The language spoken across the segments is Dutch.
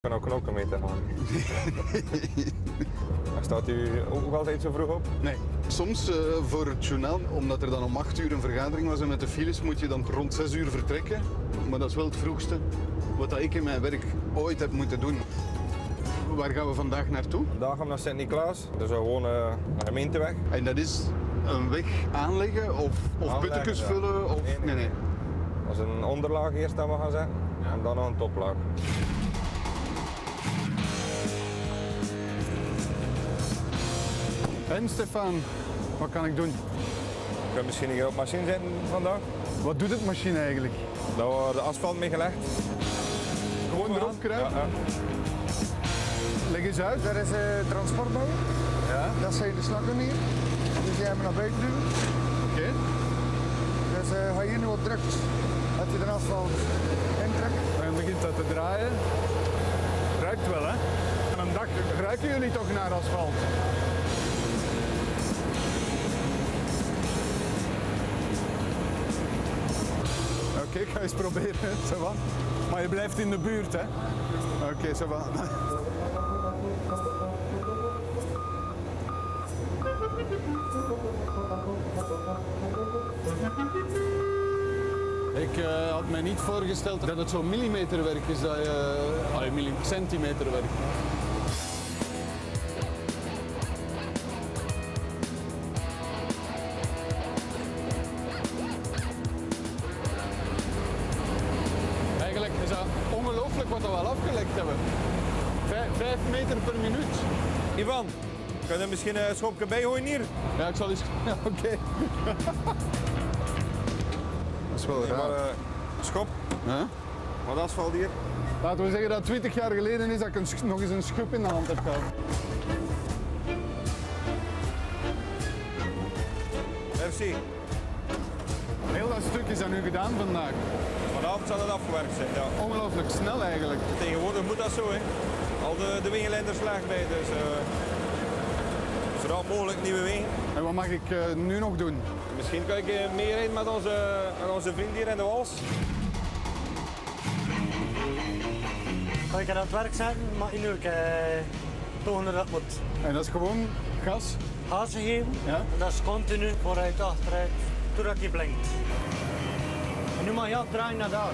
kan ook knokken mee te. Maar Staat u ook altijd zo vroeg op? Nee. Soms eh, voor het journaal, omdat er dan om 8 uur een vergadering was en met de files moet je dan rond 6 uur vertrekken. Maar dat is wel het vroegste wat dat ik in mijn werk ooit heb moeten doen. Waar gaan we vandaag naartoe? Vandaag gaan we naar Sint-Niklaas. Dus gewoon uh, een gemeenteweg. En dat is een weg aanleggen of, of puttekens ja. vullen? Of... Nee, nee, nee. Dat is een onderlaag eerst dat we gaan zetten. En dan nog een toplaag. En Stefan, wat kan ik doen? Ik kan misschien hier op machine zitten vandaag. Wat doet het machine eigenlijk? Daar wordt de asfalt mee gelegd. Gewoon erop kruipen? ja. Leg eens uit. Daar is een transportbouw. Ja, Dat zijn de slakken hier. Dus die hebben we naar buiten duwen. oké. Dus eh ga je hier nu op drukt. Dat je de asfalt intrekken. Dan begint dat te draaien. Ruikt wel, hè? Aan een dak ruiken jullie toch naar asfalt? Ik ga eens proberen. Va? Maar je blijft in de buurt, hè? Oké, ça va. Ik eh, had mij niet voorgesteld dat het zo'n millimeterwerk is, dat je, centimeterwerk. Kun je misschien een schopje bijgooien hier? Ja, ik zal eens... Ja, oké. dat is wel Ja, maar, raar. eh, schop, Huh? wat asfalt hier. Laten we zeggen dat 20 jaar geleden is dat ik een, nog eens een schub in de hand heb gehad. Merci. Heel dat stuk is dat nu gedaan vandaag. Vanavond zal het afgewerkt zijn, ja. Ongelooflijk snel eigenlijk. Tegenwoordig moet dat zo, hè. Al de, de wegenlenders laag bij, dus... eh zodra mogelijk nieuwe wegen. En wat mag ik eh, nu nog doen? Misschien kan ik eh, meerijden met onze, met onze vriend hier in de wals. Kan ik aan het werk zetten, maar in ook eh, tonen dat het moet. En dat is gewoon gas. Gas geven, Ja. en dat is continu vooruit, achteruit, totdat hij blinkt. En nu mag je afdraaien naar daar.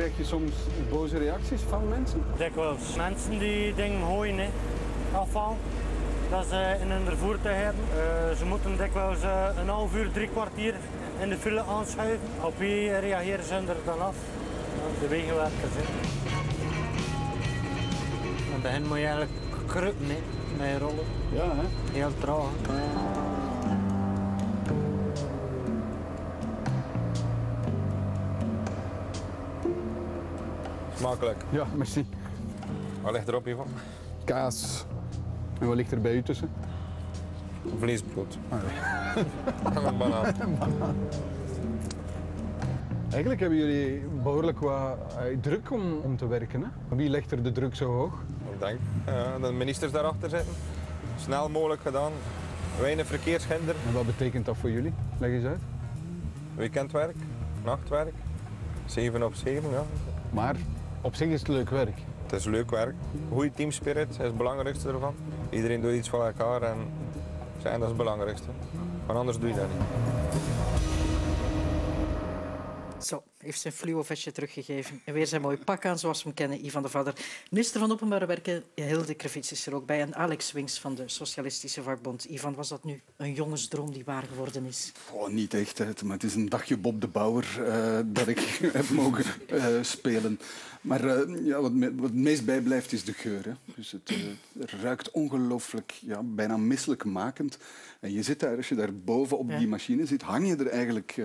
Krijg je soms boze reacties van mensen? Dikwijls mensen die dingen gooien, hè. afval, dat ze in hun voertuig hebben. Eh, ze moeten dikwijls eh, een half uur, drie kwartier in de file aanschuiven. Op wie reageren ze er dan af? Ja, De wegenwerkers. Hè. In het begin moet je eigenlijk kruppen hè, met je rollen. Ja, hè? Heel traag. Smakelijk. Ja, merci. Wat ligt erop hiervan? Kaas. En wat ligt er bij u tussen? Vleesbrood. Ah, En een banaan. Eigenlijk hebben jullie behoorlijk wat eh, druk om, om te werken. Hè? Wie legt er de druk zo hoog? Ik denk ja, dat de ministers daarachter zitten. Snel mogelijk gedaan. Weinig verkeershinder. En wat betekent dat voor jullie? Leg eens uit. Weekendwerk, nachtwerk. 7 op 7, ja. Maar op zich is het leuk werk. Het is leuk werk. Goede teamspirit is het belangrijkste ervan. Iedereen doet iets voor elkaar en zijn dat is het belangrijkste. Want anders doe je dat niet. Heeft zijn fluo vestje teruggegeven. En weer zijn mooi pak aan, zoals we hem kennen, Ivan de Vader. Minister van Openbare Werken, Hilde Krevits is er ook bij. En Alex Wings van de Socialistische Vakbond. Ivan, was dat nu een jongensdroom die waar geworden is? Oh, niet echt, maar het is een dagje Bob de Bouwer eh, dat ik heb mogen eh, spelen. Maar eh, ja, wat, me, wat het meest bijblijft is de geur. Hè. Dus het ruikt ongelooflijk, ja, bijna misselijkmakend. En je zit daar, als je daar boven op Ja. die machine zit, hang je er eigenlijk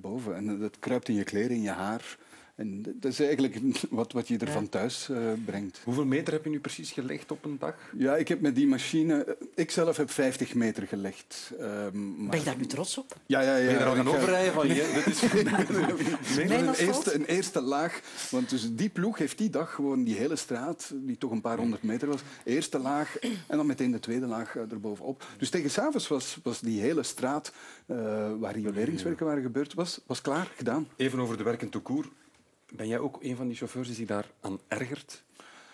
boven. En dat kruipt in je kleren, in je haar. En dat is eigenlijk wat, wat je ervan thuis uh, brengt. Hoeveel meter heb je nu precies gelegd op een dag? Ja, ik heb met die machine... Ik zelf heb 50 meter gelegd. Uh, maar... Ben je daar nu trots op? Ja, ja, ja. Ben je er al gaan overrijden van... Je, dit is een, eerste, een eerste laag. Want dus die ploeg heeft die dag gewoon die hele straat, die toch een paar honderd meter was, eerste laag en dan meteen de tweede laag uh, erbovenop. Dus tegen s'avonds was, was die hele straat uh, waar rioleringswerken waren gebeurd, was, was klaar, gedaan. Even over de werken toekoer. Ben jij ook een van die chauffeurs die zich daar aan ergert?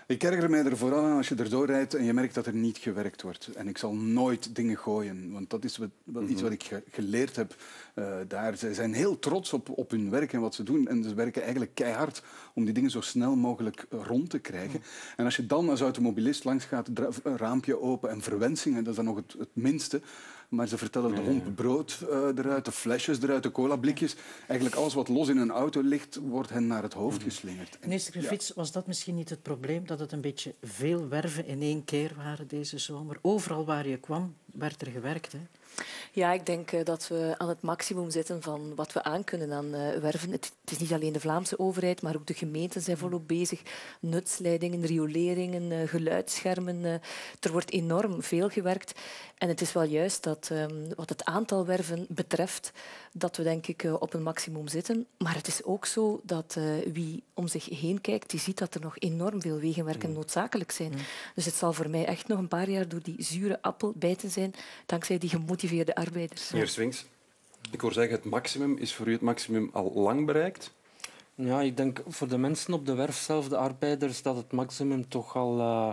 Ik erger mij er vooral aan als je erdoor rijdt en je merkt dat er niet gewerkt wordt. En ik zal nooit dingen gooien, want dat is wat, wat, iets wat ik geleerd heb uh, daar. Ze zijn heel trots op, op hun werk en wat ze doen. En ze werken eigenlijk keihard om die dingen zo snel mogelijk rond te krijgen. En als je dan als automobilist langs gaat, raampje open en verwensingen, dat is dan nog het, het minste. Maar ze vertellen de hond brood uh, eruit, de flesjes eruit, de colablikjes. Eigenlijk alles wat los in een auto ligt, wordt hen naar het hoofd geslingerd. Minister Griffiths, was dat misschien niet het probleem? Dat het een beetje veel werven in één keer waren deze zomer? Overal waar je kwam, werd er gewerkt. Hè? Ja, ik denk uh, dat we aan het maximum zitten van wat we aan kunnen aan uh, werven. Het, is niet alleen de Vlaamse overheid, maar ook de gemeenten zijn volop bezig. Nutsleidingen, rioleringen, uh, geluidsschermen. er wordt enorm veel gewerkt. En het is wel juist dat um, wat het aantal werven betreft, dat we denk ik op een maximum zitten. Maar het is ook zo dat wie om zich heen kijkt, die ziet dat er nog enorm veel wegenwerken mm. noodzakelijk zijn. Mm. Dus het zal voor mij echt nog een paar jaar door die zure appel bijten zijn, dankzij die gemotiveerde arbeiders. Meneer Swings, ik hoor zeggen het maximum. Is voor u het maximum al lang bereikt? Ja, ik denk voor de mensen op de werf zelf, de arbeiders, dat het maximum toch al... Uh,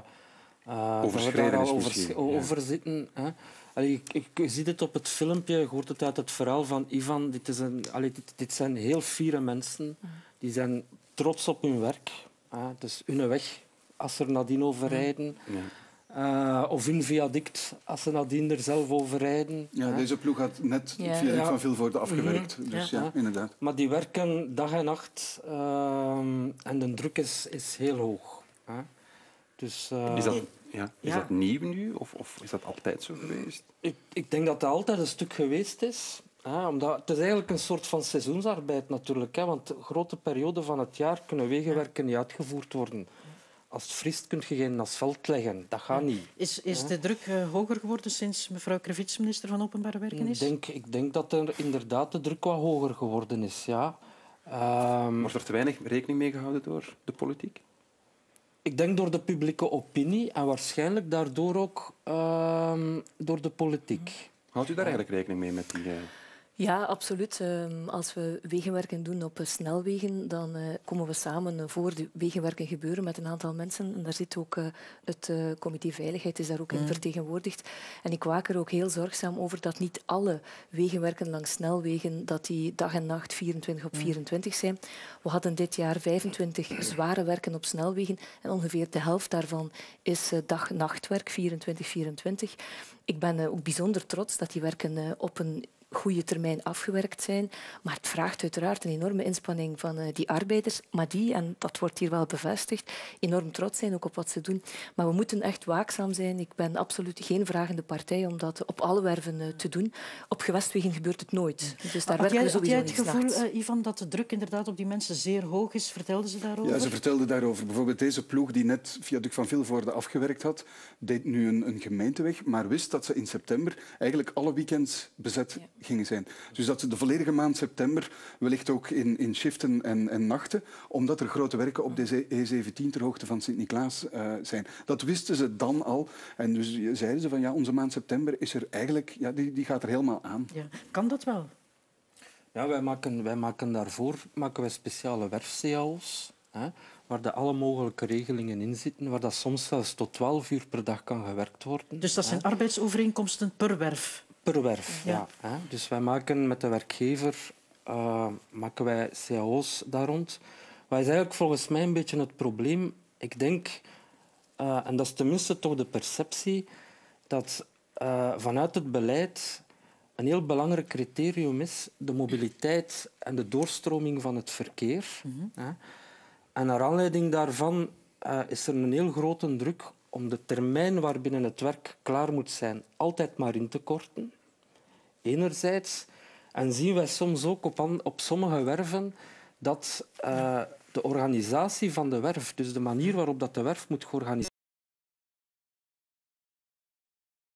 uh, Overschreden al over, over zitten. Hè. Allee, ik, ziet het op het filmpje, je hoort het uit het verhaal van Ivan. Dit, is een, allee, dit, dit zijn heel fiere mensen. Die zijn trots op hun werk. Hè. Het is hun weg als ze er nadien over rijden. Ja. Uh, of in viaduct, als ze nadien er zelf over rijden. Ja, deze ploeg had net ja. viaduct ja. van Vilvoorde afgewerkt. Mm -hmm. Dus ja. inderdaad. Maar die werken dag en nacht uh, en de druk is, is heel hoog. Hè. Dus, uh, is dat, ja, is dat nieuw nu of, of is dat altijd zo geweest? Ik, ik denk dat dat altijd een stuk geweest is. Hè, omdat, het is eigenlijk een soort van seizoensarbeid natuurlijk. Hè, want grote perioden van het jaar kunnen wegenwerken niet uitgevoerd worden als het vriest kun je geen asfalt leggen. Dat gaat niet. Is, is de druk uh, hoger geworden sinds mevrouw Krevits minister van Openbare Werken is? Ik denk, ik denk dat er inderdaad de druk wat hoger geworden is, ja. Um, Wordt er te weinig rekening mee gehouden door de politiek? Ik denk door de publieke opinie en waarschijnlijk daardoor ook um, door de politiek. Houdt u daar eigenlijk rekening mee met die... Ja, absoluut. Ehm, als we wegenwerken doen op snelwegen, dan eh, komen we samen voor de wegenwerken gebeuren met een aantal mensen. En daar zit ook het comité Veiligheid is daar ook in mm. vertegenwoordigd. En ik waak er ook heel zorgzaam over dat niet alle wegenwerken langs snelwegen dat die dag en nacht 24 op 24 mm. zijn. We hadden dit jaar 25 zware werken op snelwegen en ongeveer de helft daarvan is dag-nachtwerk, 24-24. Ik ben ook bijzonder trots dat die werken op een goede termijn afgewerkt zijn. Maar het vraagt uiteraard een enorme inspanning van uh, die arbeiders. Maar die, en dat wordt hier wel bevestigd, enorm trots zijn ook op wat ze doen. Maar we moeten echt waakzaam zijn. Ik ben absoluut geen vragende partij om dat op alle werven uh, te doen. Op gewestwegen gebeurt het nooit. Dus daar had werken jij, we sowieso had jij het gevoel, uh, Ivan, dat de druk inderdaad op die mensen zeer hoog is? Vertelden ze daarover? Ja, ze vertelden daarover. Bijvoorbeeld deze ploeg die net via Duc van Vilvoorde afgewerkt had, deed nu een, een gemeenteweg, maar wist dat ze in september eigenlijk alle weekends bezet ja gingen zijn. Dus dat ze de volledige maand september wellicht ook in, in shiften en, en nachten, omdat er grote werken op de E17 ter hoogte van Sint-Niklaas uh, zijn. Dat wisten ze dan al. En dus zeiden ze van ja, onze maand september is er eigenlijk, ja, die, die gaat er helemaal aan. Ja. Kan dat wel? Ja, wij maken, wij maken daarvoor maken wij speciale werf-cao's waar de alle mogelijke regelingen in zitten, waar dat soms zelfs tot 12 uur per dag kan gewerkt worden. Dus dat zijn arbeidsovereenkomsten per werf? Per werf, ja. ja dus wij maken met de werkgever uh, maken wij cao's daar rond. Wat is eigenlijk volgens mij een beetje het probleem? Ik denk, uh, en dat is tenminste toch de perceptie, dat uh, vanuit het beleid een heel belangrijk criterium is de mobiliteit en de doorstroming van het verkeer. Mm -hmm. En naar aanleiding daarvan is er een heel grote druk om de termijn waarbinnen het werk klaar moet zijn altijd maar in te korten. Enerzijds. En zien wij soms ook op, op sommige werven dat uh, de organisatie van de werf, dus de manier waarop dat de werf moet georganiseerd